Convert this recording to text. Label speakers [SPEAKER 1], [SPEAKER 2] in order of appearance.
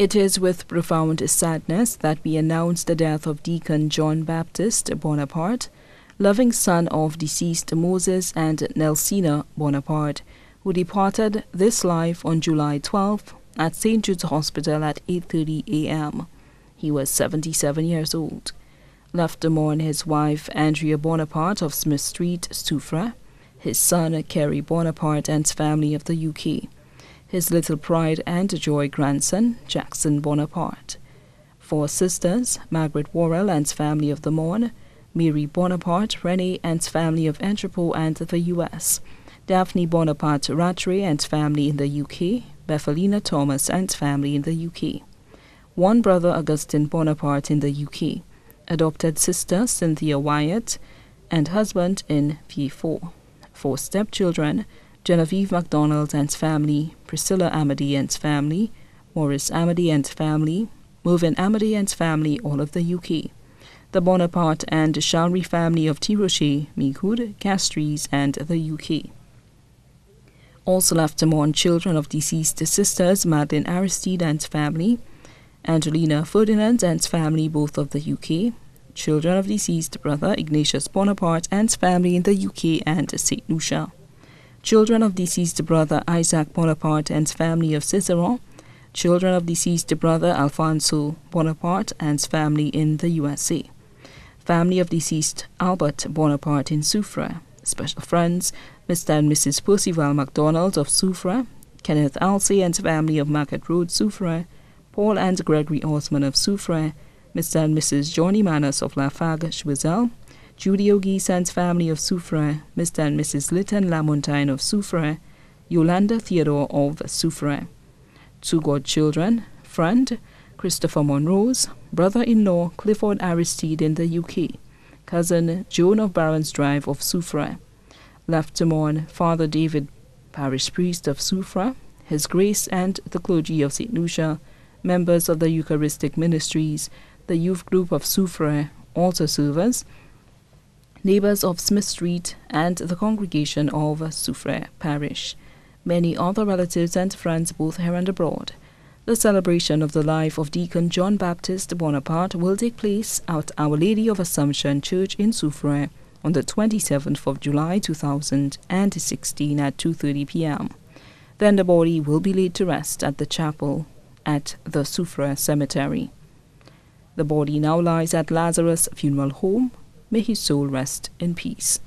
[SPEAKER 1] It is with profound sadness that we announce the death of Deacon John Baptiste Bonaparte, loving son of deceased Moses and Nelsina Bonaparte, who departed this life on July 12 at St. Jude's Hospital at 8:30 a.m. He was 77 years old. Left to mourn his wife Andrea Bonaparte of Smith Street, Soufrière, his son Kerry Bonaparte and family of the UK his little pride and joy grandson, Jackson Bonaparte. Four sisters, Margaret Worrell and family of the Morne, Mary Bonaparte, Renee and family of Entrepot and the U.S., Daphne Bonaparte Rattray and family in the UK, Bethelina Thomas and family in the UK. One brother, Augustine Bonaparte in the UK, adopted sister, Cynthia Wyatt, and husband in P4. Four stepchildren, Genevieve MacDonald and family, Priscilla Amady and family, Maurice Amady and family, Mervyn Amady and family, all of the UK. The Bonaparte and Shalry family of Tiroche, Micoud, Castries, and the UK. Also left to mourn children of deceased sisters Madeline Aristide and family, Angelina Ferdinand and family, both of the UK, children of deceased brother Ignatius Bonaparte and family in the UK and St. Lucia children of deceased brother Isaac Bonaparte and family of Ciceron, children of deceased brother Alfonso Bonaparte and family in the USA, family of deceased Albert Bonaparte in Soufrière, special friends Mr. and Mrs. Percival MacDonald of Soufrière, Kenneth Alsey and family of Market Road, Soufrière, Paul and Gregory Osman of Soufrière, Mr. and Mrs. Johnny Manas of Lafargue, Choiseul, Judy O'Geese family of Soufrière, Mr. and Mrs. Lytton Lamontagne of Soufrière, Yolanda Theodore of Soufrière. Two godchildren, friend Christopher Monrose, brother-in-law Clifford Aristide in the UK, cousin Joan of Barons Drive of Soufrière. Left to mourn Father David, parish priest of Soufrière, His Grace and the clergy of St. Lucia, members of the Eucharistic Ministries, the youth group of Soufrière, altar servers, neighbors of Smith Street, and the congregation of Soufrière Parish, many other relatives and friends both here and abroad. The celebration of the life of Deacon John Baptiste Bonaparte will take place at Our Lady of Assumption Church in Soufrière on the 27th of July 2016 at 2.30 p.m. Then the body will be laid to rest at the chapel at the Soufrière Cemetery. The body now lies at Lazarus Funeral Home, May his soul rest in peace.